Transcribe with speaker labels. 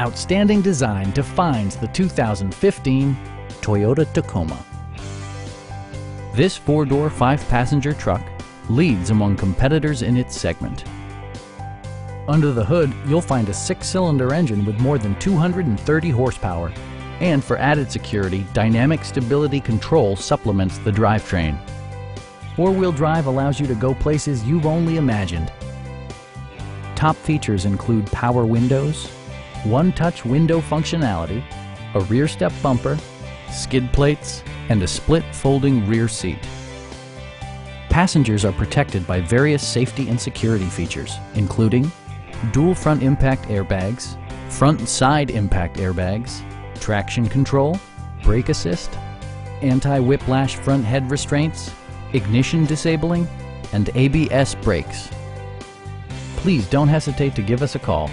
Speaker 1: outstanding design defines the 2015 Toyota Tacoma. This four-door, five-passenger truck leads among competitors in its segment. Under the hood, you'll find a six-cylinder engine with more than 230 horsepower. And for added security, Dynamic Stability Control supplements the drivetrain. Four-wheel drive allows you to go places you've only imagined. Top features include power windows, one-touch window functionality, a rear step bumper, skid plates, and a split folding rear seat. Passengers are protected by various safety and security features, including dual front impact airbags, front and side impact airbags, traction control, brake assist, anti-whiplash front head restraints, ignition disabling, and ABS brakes. Please don't hesitate to give us a call